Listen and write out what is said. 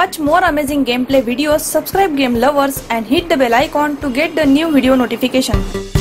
Watch more amazing gameplay videos, subscribe Game Lovers and hit the bell icon to get the new video notification.